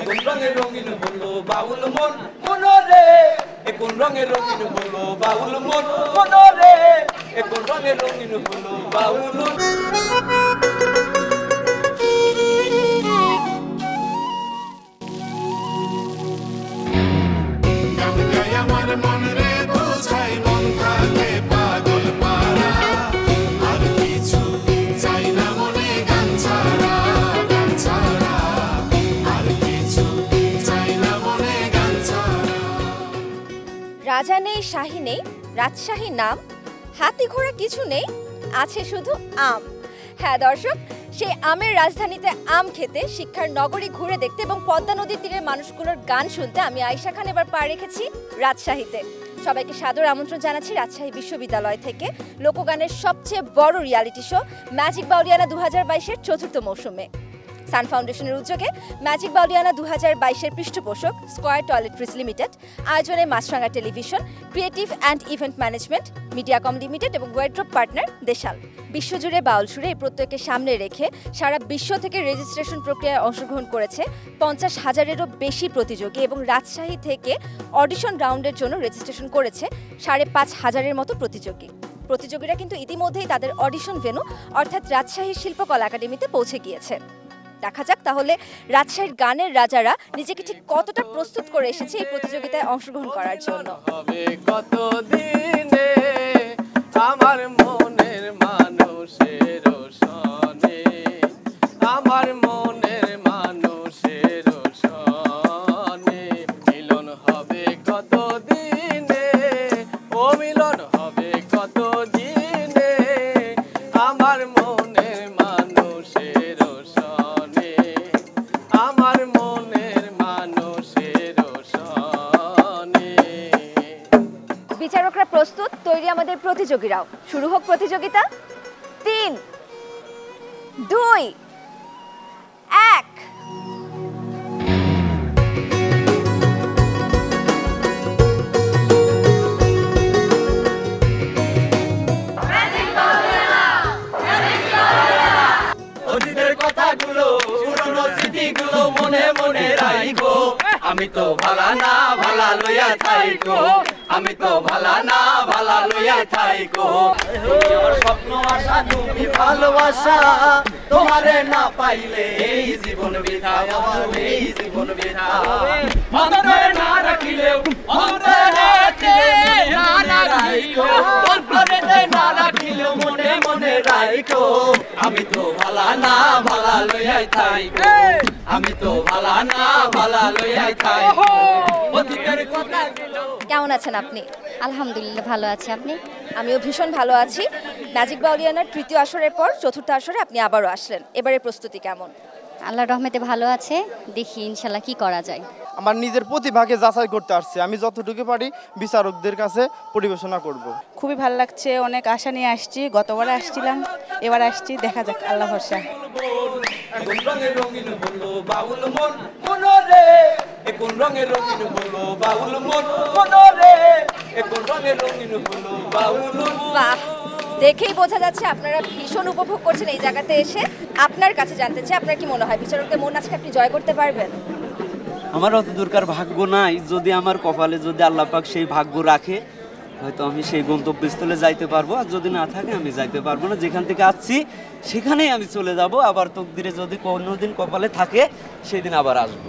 কোন রঙের রঙিন হলো বাউল মন মনরে এ কোন রঙের রঙিন হলো বাউল মন মনরে এ কোন রঙের রঙিন হলো বাউল রাজা নেই, শাহী নেই রাজশাহী নাম, হাতি ঘোড়া কিছু নেই, আছে শুধু আম। হ্যাঁ দর্শক, সেই আমের রাজধানীতে আম খেতে শিক্ষার নগরী ঘুরে দেখতে এবং পদ্মা নদীর তীরের মানুষগুলোর গান শুনতে আমি আয়শা খান এবার পা রেখেছি রাজশাহীতে। সবাইকে সাদর আমন্ত্রণ জানাচ্ছি রাজশাহী বিশ্ববিদ্যালয় থেকে লোকগানের সবচেয়ে বড় রিয়ালিটি শো ম্যাজিক বাউলিয়ানা দু হাজার চতুর্থ মৌসুমে। সান ফাউন্ডেশনের উদ্যোগে ম্যাজিক বাউলিয়ানা দু হাজার বাইশের পৃষ্ঠপোষক স্কয়ার টয়লেট্রিজ লিমিটেড, আয়োজনে Maasranga television, creative and event management, Mediacom limited এবং ওয়েড্রপ পার্টনার দেশাল। বিশ্বজুড়ে বাউল সুরে এই প্রত্যয়কে সামনে রেখে সারা বিশ্ব থেকে রেজিস্ট্রেশন প্রক্রিয়ায় অংশগ্রহণ করেছে পঞ্চাশ হাজারেরও বেশি প্রতিযোগী এবং রাজশাহী থেকে অডিশন রাউন্ডের জন্য রেজিস্ট্রেশন করেছে সাড়ে পাঁচ হাজারের মতো প্রতিযোগী। প্রতিযোগীরা কিন্তু ইতিমধ্যেই তাদের অডিশন ভেন্যু অর্থাৎ রাজশাহী শিল্পকলা একাডেমিতে পৌঁছে গিয়েছে। দেখা যাক তাহলে রাজশাহীর গানের রাজারা নিজেকে ঠিক কতটা প্রস্তুত করে এসেছে এই প্রতিযোগিতায় অংশগ্রহণ করার জন্য। আমার মনের মানুষের বিচারকরা প্রস্তুত তৈরি আমাদের প্রতিযোগীরাও। শুরু হোক প্রতিযোগিতা। তিন দুই আমি তো ভালা না ভালা লইয়া থাইকো। আমি তো ভালা না ভালা লইয়া থাইকো। আমার স্বপ্ন আশা তুমি ভালোবাসা। তোমারে না পাইলে এই জীবন বন্ধু, এই জীবন বৃথা। অন্তরে না রাখিলে অন্তরে আমি তো ভালা না ভালা লইয়াই থাইকো আমি তো ভালা না ভালা লইয়াই থাইকো কেমন আছেন আপনি? আলহামদুলিল্লাহ ভালো আছে আপনি। আমিও ভীষণ ভালো আছি। ম্যাজিক বাউলিয়ানার তৃতীয় আসরের পর চতুর্থ আসরে আপনি আবারও আসলেন। এবারে প্রস্তুতি কেমন? আল্লাহ রহমতে ভালো আছে দেখি ইনশাল্লাহ কি করা যায়। আমার নিজের প্রতিভাকে যাচাই করতে আসছে। আমি যতটুকু পারি বিচারকদের কাছে পরিবেশনা করব। খুবই ভালো লাগছে অনেক আশা নিয়ে আসছি। গতবার আসছিলাম এবার আসছি দেখা যাক আল্লাহ ভরসা। বাহ। দেখেই বোঝা যাচ্ছে আপনারা ভীষণ উপভোগ করছেন এই জায়গাতে এসে। আপনার কাছে জানতে চাই, আপনার কি মনে হয়? বিচারকদের মন আজকে আপনি জয় করতে পারবেন? আমার অত দূরকার ভাগ্য নাই। যদি আমার কপালে যদি আল্লাহ পাক সেই ভাগ্য রাখে, হয়তো আমি সেই গন্তব্যস্থলে যাইতে পারব। আর যদি না থাকে, আমি যাইতে পারব না। যেখান থেকে আসছি, সেখানেই আমি চলে যাব। আবার তকদিরে যদি কোনোদিন কপালে থাকে, সেদিন আবার আসব।